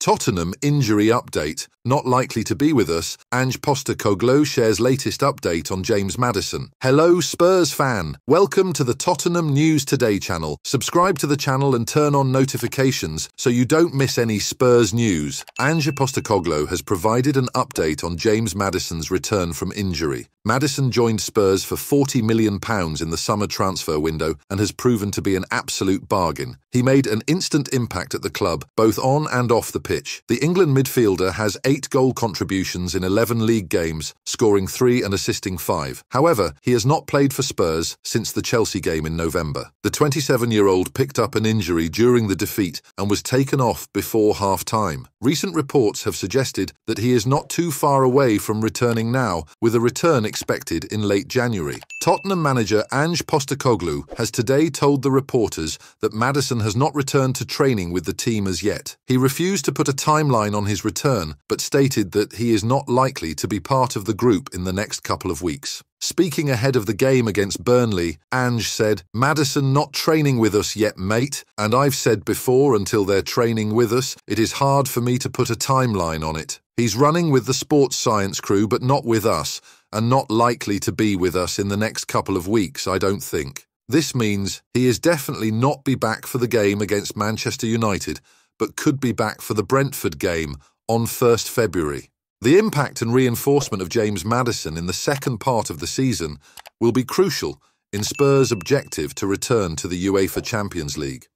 Tottenham injury update. Not likely to be with us. Ange Postecoglou shares latest update on James Maddison. Hello, Spurs fan. Welcome to the Tottenham News Today channel. Subscribe to the channel and turn on notifications so you don't miss any Spurs news. Ange Postecoglou has provided an update on James Maddison's return from injury. Maddison joined Spurs for £40 million in the summer transfer window and has proven to be an absolute bargain. He made an instant impact at the club, both on and off the pitch. The England midfielder has eight goal contributions in 11 league games, scoring three and assisting five. However, he has not played for Spurs since the Chelsea game in November. The 27 year old picked up an injury during the defeat and was taken off before half time. Recent reports have suggested that he is not too far away from returning now, with a return expected in late January. Tottenham manager Ange Postecoglou has today told the reporters that Maddison has not returned to training with the team as yet. He refused to put a timeline on his return, but stated that he is not likely to be part of the group in the next couple of weeks. Speaking ahead of the game against Burnley, Ange said, Maddison not training with us yet, mate, and I've said before until they're training with us, it is hard for me to put a timeline on it. He's running with the sports science crew, but not with us, and not likely to be with us in the next couple of weeks, I don't think. This means he is definitely not be back for the game against Manchester United, but could be back for the Brentford game on 1st February. The impact and reinforcement of James Maddison in the second part of the season will be crucial in Spurs' objective to return to the UEFA Champions League.